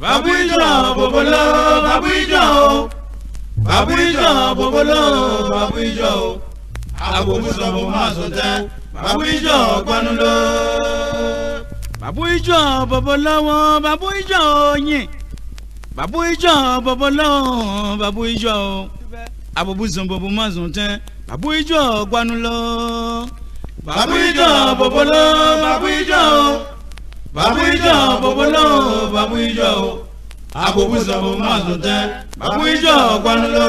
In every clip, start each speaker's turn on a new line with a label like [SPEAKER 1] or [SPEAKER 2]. [SPEAKER 1] Babuijan bobolo babuijan o babuijan bobolo babuijan o agbóhùnsọ bó máa sọ tẹ babuijan gbanu lọ. Babuijan bobolo wọn babuijan oyin babuijan bobolo babu ijọ bobolo babu ijọ abubu sọbu mazu tẹ babu ijọ gbanulo.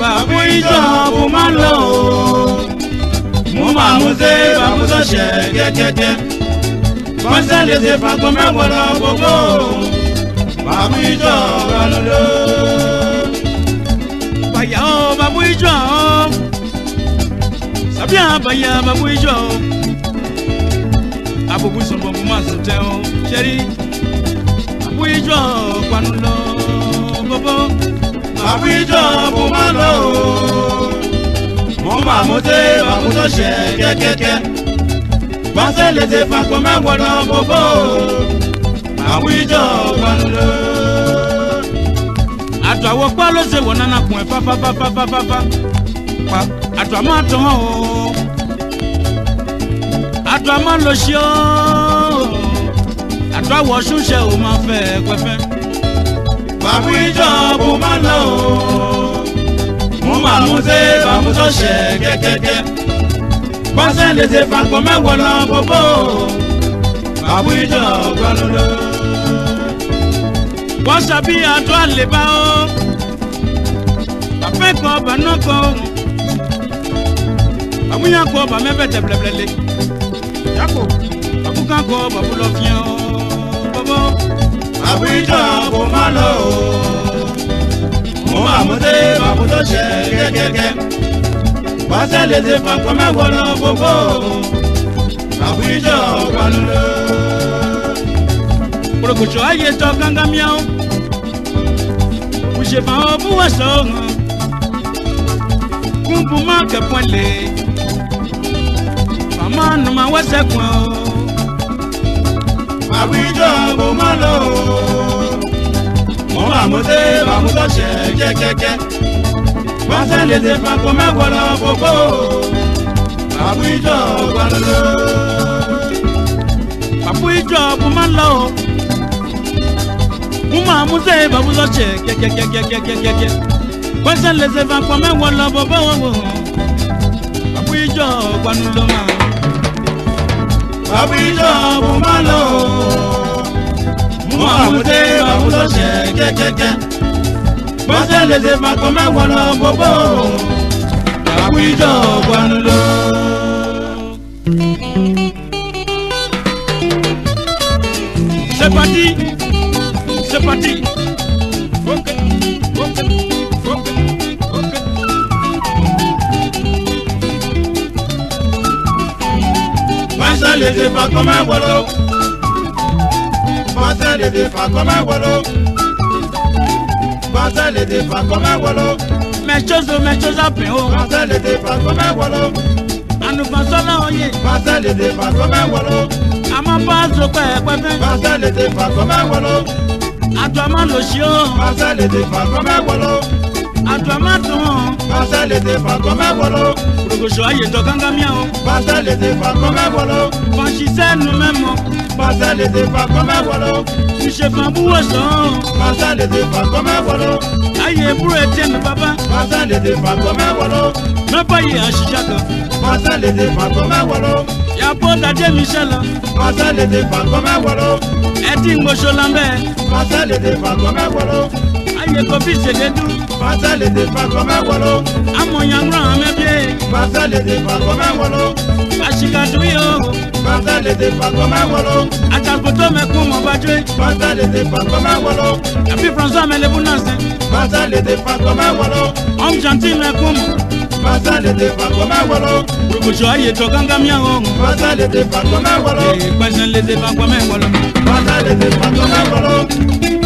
[SPEAKER 1] babu Ijo, ijọ bumalo mumamuze ṣe gẹ́gẹ́gẹ́ kọ́ńtà lè ṣe fàgbọ́n mẹ́wọ́ lọ gbogbo bàbá ìjọ ọ̀rọ̀lọ́dọ́. bàyà ọ bàbá ìjọ ọ sàbí àbàyà bàbá ìjọ ọ àbùkù sọ̀bọ̀ mo máa sùn tẹ́ ọ ṣẹ́rí bàbá ìjọ panu lọ bọ́bọ́. bàbá ìjọ mo máa lọ o mo máa mọ tẹ́ bàbá tó ṣe kẹ́kẹ́kẹ́ pàṣẹ lè ṣe fàkọ má gbọ́dọ̀ bòbò àwùjọ gbàlódé. àtọ̀ àwọ̀ pa ló ṣe wọ̀ nánà kùn ẹ̀ fáfáfáfáfá pa àtọ̀ àmọ́ àtọ̀ hàn o àtọ̀ àmọ́ lò ṣe o àtọ̀ àwọ̀ ṣúṣe ò máa fẹ́ pẹ́fẹ́. àwùjọ bò má lọ o mo máa mú ṣe bàmú tó ṣe kẹ́kẹ́kẹ́ bọ́sẹ̀ lè ṣe fagbọ́ mẹ́wọ̀ lọ bóbó bàbú ìjọ ọgbọ́n lọ. bọ́sà bí adó àlèbá banoko. afẹ́kọ̀ọ́ ya ko, ba òun àmúyàkọ̀ ọba mẹ́fẹ̀tẹ̀ blẹ̀blẹ̀lẹ̀ yàkọ̀ àkúkàkọ̀ ọba búlọ̀ fìyàn ó bóbó bàbú ìjọ kò má lọ o mo máa mú dé bàbú tó ṣe gẹ́gẹ́gẹ́ wasalete makoma wolo bobo makwito kwalulo kulokuco aye tokanga miao kushemao buwasongo kumpuma kepwele mama numa wasekwao makwito bomalo mo mamote mamutose jekeke wasalete makoma gwala boko papuijo gwalolo papuijo kumalo mumamuze babuzoce kekekekekekeke wasalete makoma gwala boko papuijo gwanuloma papuijo kumalo mumamuze babuzoce kekeke bọ́sẹ̀ lè ṣe máa kọ́ mẹ́wọ̀n lọ lọ. C'est parti, c'est parti. Ok, ok, les efforts comme un wolo. Pasa les efforts comme un wolo. Français les défend comme un wallon. Mes choses, mes choses à péo. Français oh. les défend comme un wallon. À nous pensons là, oyé. Français les défend comme un wallon. À ma passe au père, pépé. Français les défend comme un wallon. À toi, man, le chiot. Français les défend comme un wallon. À toi, man, ton. Français les défend comme un wallon. Rogocho, aïe, toi, gangamia. Français les défend comme un wallon. Franchissez nous-mêmes. Pasa le te fa kọmẹ wọlọ. Ṣiṣẹ́ fan bú wọ̀sán. Pasa le te fa kọmẹ wọlọ. Ayé búrò ẹ jẹ́ mi bàbá. Pasa le te fa kọmẹ wọlọ. Mẹ́fà yìí àṣìṣe kan. Pasa le te fa kọmẹ wọlọ. Yàbọ̀ dàdé mi ṣẹlọ. Pasa le te fa kọmẹ wọlọ. Ẹ ti ń gbọ́sọ lambẹ́. Pasa le te fa kọmẹ wọlọ. Ayé kò fi ṣèlédú. Pasa le de pa kome wolo. Amo yangra me pie. Pasa le de pa kome wolo. Ashika duyo. Pasa le de pa kome wolo. Atakoto me kumo bajwe. Pasa de pa wolo. Abi François me le de pa wolo. Om gentil me kumo pasa le te fa kɔmɛ wɔlɔ. Rukutu ayi tɔ kankan miya o. Pasa le te fa kɔmɛ wɔlɔ. Ee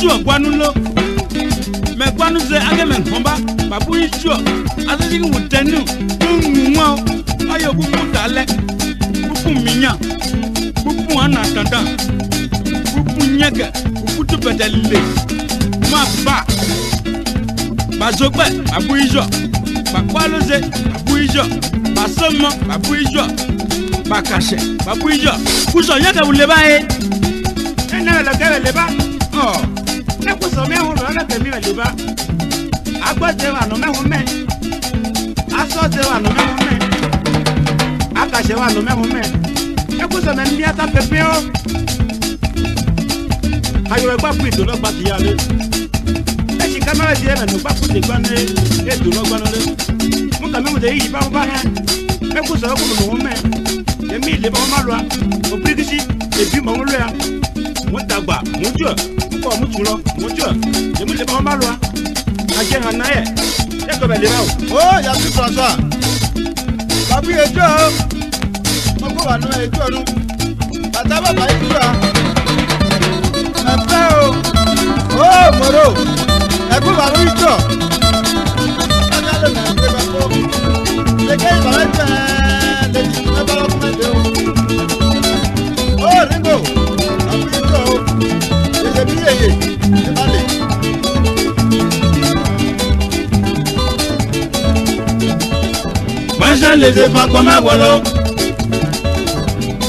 [SPEAKER 1] tsyɔ guanu lo mɛ guanu zɛ ake mɛ nkɔmba babu yi tsyɔ asesigi wò tɛnu nuŋu ŋɔ ayɔ bubu ta lɛ bubu minya bubu ana dandan bubu nyɛgɛ bubu tó bɛtɛ le ma ba bazogbɛ babu yi tsyɔ babu aloze babu yi tsyɔ basomɔ babu yi tsyɔ bakasɛ babu yi tsyɔ kusɔn nyɛgɛ wò le ba ye. ɛnɛ lɛ kɛ lɛ ba aṣọ mẹ́hùn rẹ̀ lẹ́tẹ̀ mi ẹ̀ lè bá agbọ́tẹ̀ wà nọ mẹ́hùn mẹ́ asọ́tẹ̀ wà nọ mẹ́hùn mẹ́ akàṣẹ wà nọ mẹ́hùn mẹ́ ẹkùsọ̀ nà ní ata pẹpẹ ọ́ ayọ̀ ẹgbà kú ètò ti yá lé ẹ̀ṣì kámẹ́rà ti yẹ nà nígbà ti gbọ́n lé ètò lé mú kàmí mo tẹ yíyí bá wọn bá hẹ ẹkùsọ̀ ọkùnrin mọ̀ wọn mẹ́ èmi ìlẹ̀ bá wọn má lọ òpirikisi èbí mọ̀ wọn lọ́ya mo dàgbà mo jọ kɔ ŋutsu lɔ ŋutsu yemu le bɔn ba lɔ adze hã na yɛ yɛ kɔ bɛ le ba o. o yasi françois babu ye jɔ o wa nɔ ye jɔ nu bàtà bàbá yìí jɔ ɛfɛ o o moro ɛkú bàbá yìí jɔ ɛkú bàbá yìí jɔ. Pancha le défend comme un wallop.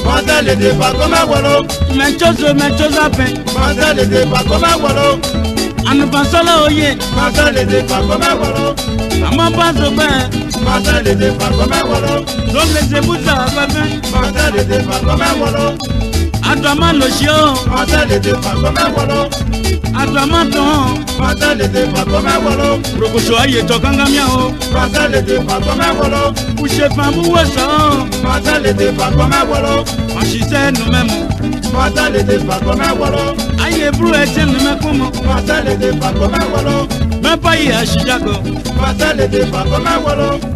[SPEAKER 1] Pancha le défend comme un chose Menchoso, chose pain. Pancha le défend comme anu wallop. solo oye. Pancha le défend comme un wallop. Amapanso pain. Pancha le défend comme un wallop. L'homme les éboute à la fin. le défend comme un wallop àdùnmá lò ṣe o. pàtẹ́ lèdè pàtó mẹ́wọ́ lọ. àdùnmá tán. pàtẹ́ lèdè pàtó mẹ́wọ́ lọ. rògbòṣò ayé tọ gángan mìíràn o. pàtẹ́ lèdè pàtó mẹ́wọ́ lọ. kùsè fàmúwò sàn. pàtẹ́ lèdè pàtó mẹ́wọ́ lọ. àṣìṣe nù mẹ́mu. pàtẹ́ lèdè pàtó mẹ́wọ́ ayé burú ẹ tẹ́ mẹ́kún mọ́. pàtẹ́ lèdè pàtó mẹ́wọ́ mẹ́fà yìí àṣìjàgọ̀. pàtẹ́ lèdè pàtó mẹ́wọ́